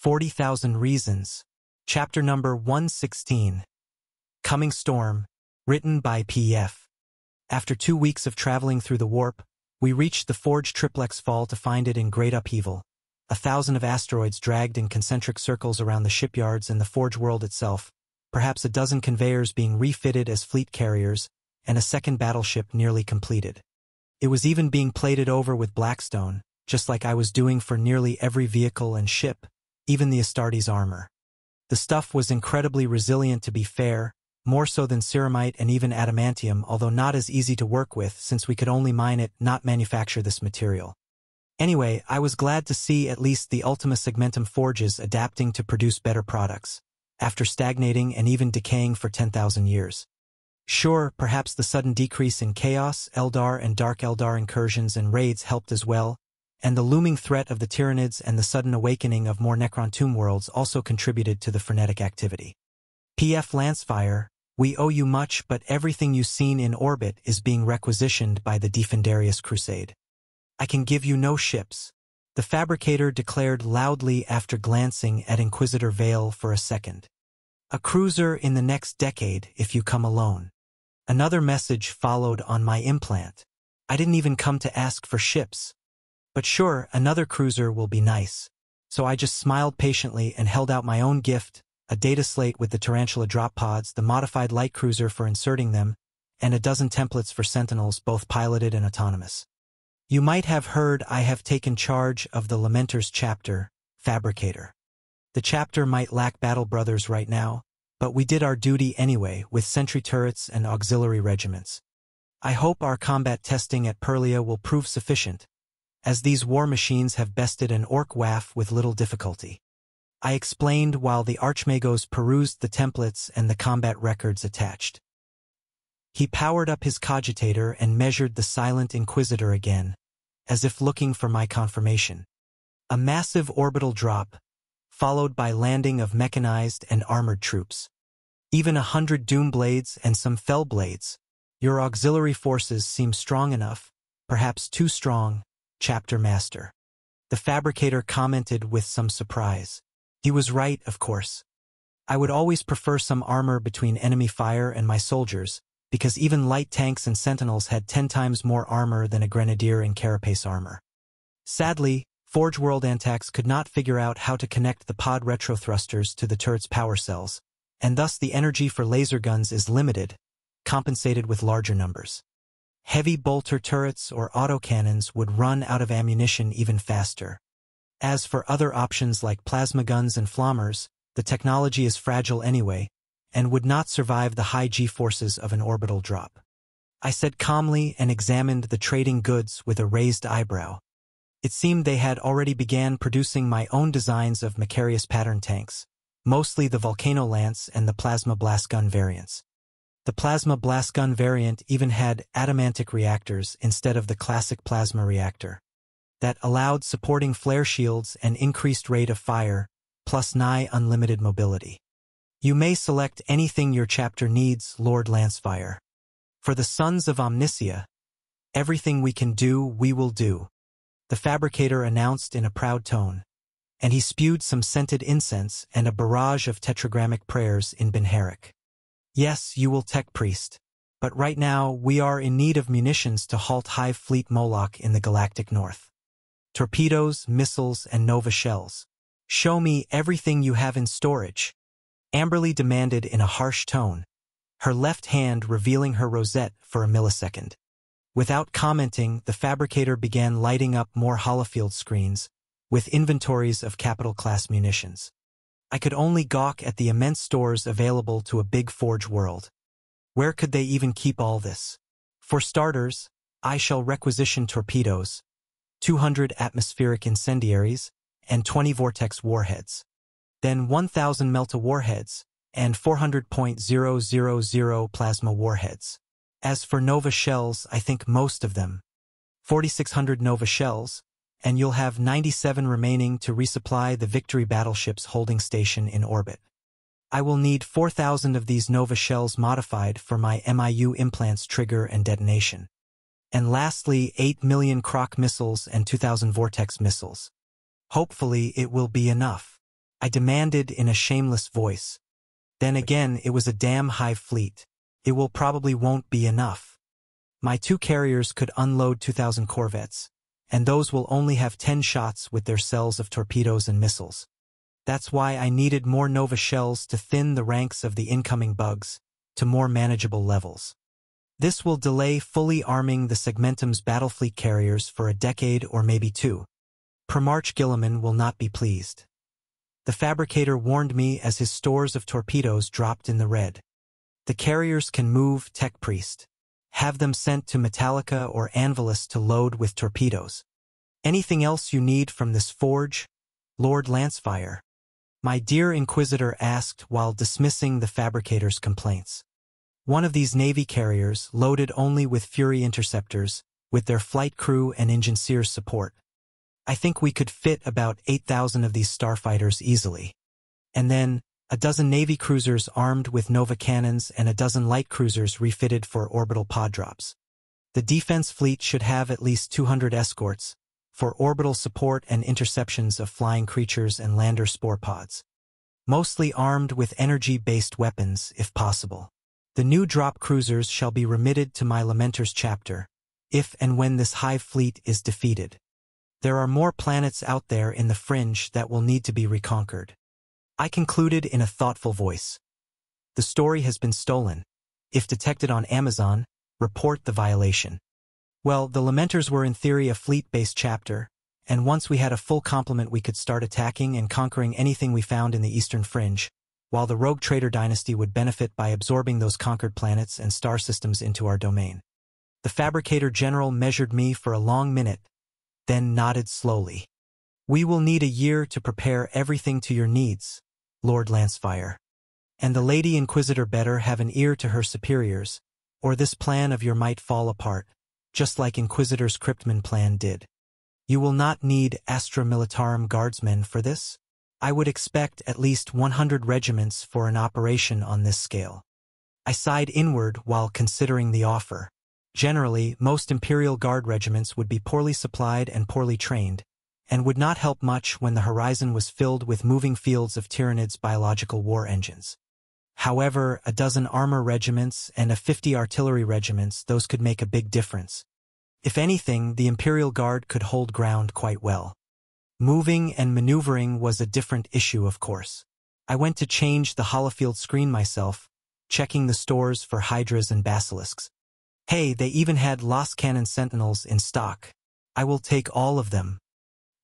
40,000 Reasons. Chapter number 116. Coming Storm. Written by P.F. After two weeks of traveling through the warp, we reached the Forge Triplex Phall to find it in great upheaval. A thousand of asteroids dragged in concentric circles around the shipyards and the Forge world itself, perhaps a dozen conveyors being refitted as fleet carriers, and a second battleship nearly completed. It was even being plated over with Blackstone, just like I was doing for nearly every vehicle and ship, even the Astartes armor. The stuff was incredibly resilient to be fair, more so than ceramite and even adamantium, although not as easy to work with since we could only mine it, not manufacture this material. Anyway, I was glad to see at least the Ultima Segmentum forges adapting to produce better products, after stagnating and even decaying for 10,000 years. Sure, perhaps the sudden decrease in Chaos, Eldar and Dark Eldar incursions and raids helped as well, and the looming threat of the Tyranids and the sudden awakening of more Necron tomb worlds also contributed to the frenetic activity. P.F. Lancefire, we owe you much but everything you've seen in orbit is being requisitioned by the Defendarius Crusade. I can give you no ships. The fabricator declared loudly after glancing at Inquisitor Vale for a second. A cruiser in the next decade if you come alone. Another message followed on my implant. I didn't even come to ask for ships. But sure, another cruiser will be nice. So I just smiled patiently and held out my own gift, a data slate with the Tarantula drop pods, the modified light cruiser for inserting them, and a dozen templates for Sentinels, both piloted and autonomous. You might have heard I have taken charge of the Lamenter's chapter, Fabricator. The chapter might lack battle brothers right now, but we did our duty anyway with sentry turrets and auxiliary regiments. I hope our combat testing at Perlia will prove sufficient, as these war machines have bested an orc Waaagh with little difficulty. I explained while the Archmagos perused the templates and the combat records attached. He powered up his cogitator and measured the silent Inquisitor again, as if looking for my confirmation. A massive orbital drop, followed by landing of mechanized and armored troops. Even a hundred doom blades and some fell blades. Your auxiliary forces seem strong enough, perhaps too strong, chapter master. The fabricator commented with some surprise. He was right, of course. I would always prefer some armor between enemy fire and my soldiers, because even light tanks and sentinels had ten times more armor than a grenadier in carapace armor. Sadly, Forge World Antax could not figure out how to connect the pod retro thrusters to the turret's power cells, and thus the energy for laser guns is limited, compensated with larger numbers. Heavy bolter turrets or autocannons would run out of ammunition even faster. As for other options like plasma guns and flamers, the technology is fragile anyway, and would not survive the high g-forces of an orbital drop. I said calmly and examined the trading goods with a raised eyebrow. It seemed they had already began producing my own designs of Macharius pattern tanks, mostly the Volcano Lance and the Plasma Blast Gun variants. The plasma blast gun variant even had adamantic reactors instead of the classic plasma reactor that allowed supporting flare shields and increased rate of fire, plus nigh unlimited mobility. You may select anything your chapter needs, Lord Lancefire. For the sons of Omnissiah, everything we can do, we will do, the fabricator announced in a proud tone, and he spewed some scented incense and a barrage of tetragrammic prayers in Binharic. Yes, you will tech priest. But right now, we are in need of munitions to halt Hive Fleet Moloch in the galactic north. Torpedoes, missiles, and Nova shells. Show me everything you have in storage. Amberly demanded in a harsh tone, her left hand revealing her rosette for a millisecond. Without commenting, the fabricator began lighting up more holofield screens with inventories of capital-class munitions. I could only gawk at the immense stores available to a big forge world. Where could they even keep all this? For starters, I shall requisition torpedoes, 200 atmospheric incendiaries, and 20 vortex warheads. Then 1,000 melta warheads, and 400.000 plasma warheads. As for Nova shells, I think most of them, 4,600 Nova shells, and you'll have 97 remaining to resupply the Victory battleship's holding station in orbit. I will need 4,000 of these Nova shells modified for my MIU implants trigger and detonation. And lastly, 8 million Krak missiles and 2,000 Vortex missiles. Hopefully it will be enough. I demanded in a shameless voice. Then again, it was a damn high fleet. It will probably won't be enough. My two carriers could unload 2,000 corvettes, and those will only have 10 shots with their cells of torpedoes and missiles. That's why I needed more Nova shells to thin the ranks of the incoming bugs to more manageable levels. This will delay fully arming the Segmentum's battlefleet carriers for a decade or maybe two. Primarch Guilliman will not be pleased. The fabricator warned me as his stores of torpedoes dropped in the red. The carriers can move Tech Priest. Have them sent to Metalica or Anvilus to load with torpedoes. Anything else you need from this forge? Lord Lancefire. My dear Inquisitor asked while dismissing the fabricator's complaints. One of these Navy carriers, loaded only with Fury interceptors, with their flight crew and engineers support. I think we could fit about 8,000 of these starfighters easily. And then, a dozen Navy cruisers armed with Nova cannons and a dozen light cruisers refitted for orbital pod drops. The defense fleet should have at least 200 escorts for orbital support and interceptions of flying creatures and lander spore pods. Mostly armed with energy-based weapons, if possible. The new drop cruisers shall be remitted to my Lamenter's chapter, if and when this hive fleet is defeated. There are more planets out there in the fringe that will need to be reconquered. I concluded in a thoughtful voice. The story has been stolen. If detected on Amazon, report the violation. Well, the Lamenters were in theory a fleet-based chapter, and once we had a full complement we could start attacking and conquering anything we found in the eastern fringe, while the rogue trader dynasty would benefit by absorbing those conquered planets and star systems into our domain. The fabricator general measured me for a long minute, then nodded slowly. We will need a year to prepare everything to your needs, Lord Lancefire. And the Lady Inquisitor better have an ear to her superiors, or this plan of your might fall apart, just like Inquisitor's Kryptman plan did. You will not need Astra Militarum guardsmen for this, I would expect at least 100 regiments for an operation on this scale. I sighed inward while considering the offer. Generally, most Imperial Guard regiments would be poorly supplied and poorly trained, and would not help much when the horizon was filled with moving fields of Tyranid's biological war engines. However, a dozen armor regiments and a 50 artillery regiments, those could make a big difference. If anything, the Imperial Guard could hold ground quite well. Moving and maneuvering was a different issue, of course. I went to change the holofield screen myself, checking the stores for hydras and basilisks. Hey, they even had Lascannon sentinels in stock. I will take all of them.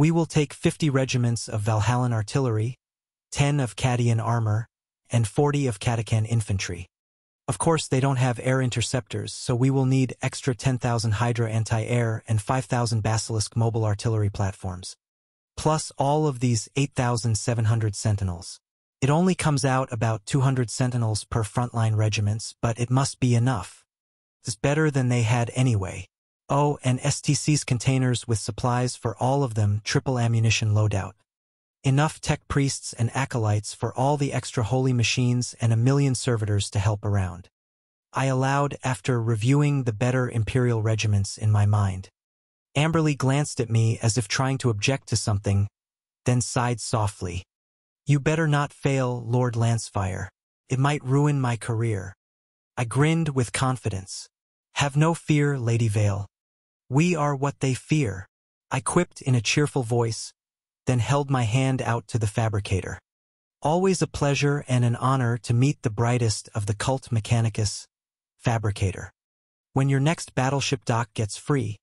We will take 50 regiments of Valhallan artillery, 10 of Cadian armor, and 40 of Catachan infantry. Of course, they don't have air interceptors, so we will need extra 10,000 Hydra anti-air and 5,000 Basilisk mobile artillery platforms plus all of these 8,700 sentinels. It only comes out about 200 sentinels per frontline regiments, but it must be enough. It's better than they had anyway. Oh, and STC's containers with supplies for all of them triple ammunition loadout. Enough tech priests and acolytes for all the extra holy machines and a million servitors to help around. I allowed after reviewing the better imperial regiments in my mind. Amberly glanced at me as if trying to object to something, then sighed softly. You better not fail, Lord Lancefire. It might ruin my career. I grinned with confidence. Have no fear, Lady Vale. We are what they fear. I quipped in a cheerful voice, then held my hand out to the fabricator. Always a pleasure and an honor to meet the brightest of the cult mechanicus, fabricator. When your next battleship dock gets free,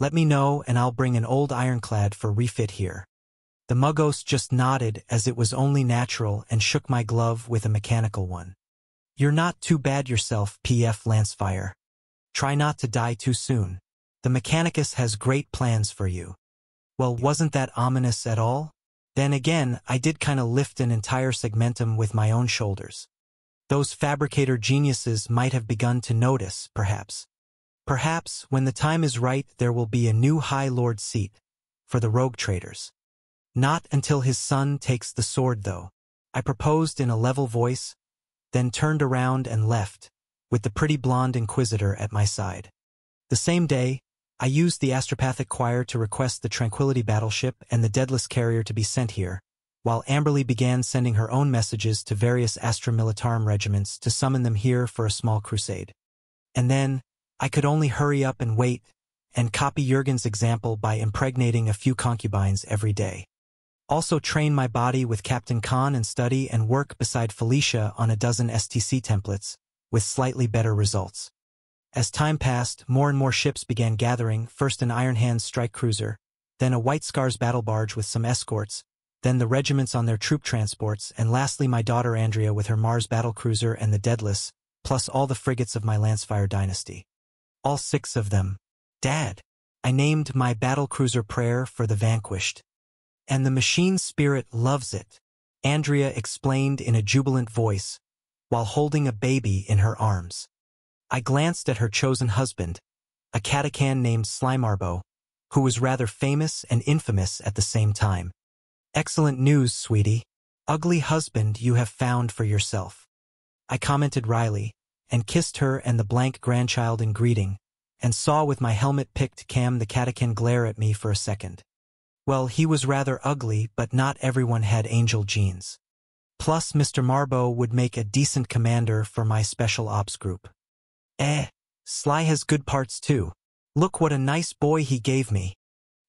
let me know and I'll bring an old ironclad for refit here. The Magos just nodded as it was only natural and shook my glove with a mechanical one. You're not too bad yourself, P.F. Lancefire. Try not to die too soon. The Mechanicus has great plans for you. Well, wasn't that ominous at all? Then again, I did kinda lift an entire segmentum with my own shoulders. Those fabricator geniuses might have begun to notice, perhaps. Perhaps, when the time is right, there will be a new High Lord seat for the rogue traders. Not until his son takes the sword, though. I proposed in a level voice, then turned around and left, with the pretty blonde inquisitor at my side. The same day, I used the astropathic choir to request the Tranquility battleship and the Deadless carrier to be sent here, while Amberly began sending her own messages to various Astra Militarum regiments to summon them here for a small crusade. And then, I could only hurry up and wait, and copy Jurgen's example by impregnating a few concubines every day. Also train my body with Captain Khan and study and work beside Felicia on a dozen STC templates, with slightly better results. As time passed, more and more ships began gathering, first an Iron Hands strike cruiser, then a White Scars battle barge with some escorts, then the regiments on their troop transports, and lastly my daughter Andrea with her Mars battle cruiser and the Daedalus, plus all the frigates of my Lancefire dynasty. All six of them. Dad. I named my battle cruiser prayer for the vanquished. And the machine spirit loves it, Andrea explained in a jubilant voice, while holding a baby in her arms. I glanced at her chosen husband, a catachan named Sly Marbo, who was rather famous and infamous at the same time. Excellent news, sweetie. Ugly husband you have found for yourself. I commented wryly, and kissed her and the blank grandchild in greeting, and saw with my helmet-picked cam the catachan glare at me for a second. Well, he was rather ugly, but not everyone had angel genes. Plus, Mr. Marbo would make a decent commander for my special ops group. Eh, Sly has good parts too. Look what a nice boy he gave me.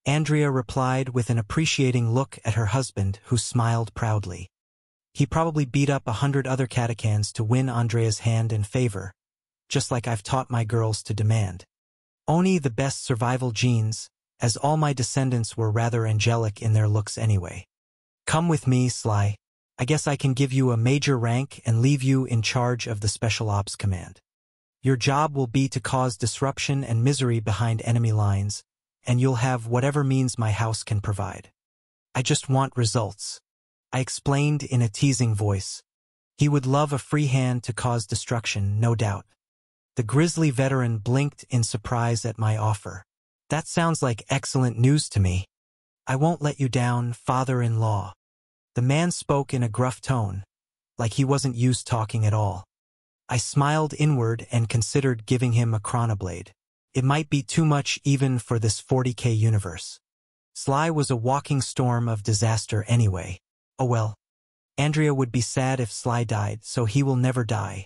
Andrea replied with an appreciating look at her husband, who smiled proudly. He probably beat up a hundred other catachans to win Andrea's hand and favor, just like I've taught my girls to demand. Only the best survival genes, as all my descendants were rather angelic in their looks anyway. Come with me, Sly. I guess I can give you a major rank and leave you in charge of the Special Ops Command. Your job will be to cause disruption and misery behind enemy lines, and you'll have whatever means my house can provide. I just want results. I explained in a teasing voice. He would love a free hand to cause destruction, no doubt. The grizzly veteran blinked in surprise at my offer. That sounds like excellent news to me. I won't let you down, father-in-law. The man spoke in a gruff tone, like he wasn't used talking at all. I smiled inward and considered giving him a chronoblade. It might be too much even for this 40k universe. Sly was a walking storm of disaster anyway. Oh well. Andrea would be sad if Sly died, so he will never die.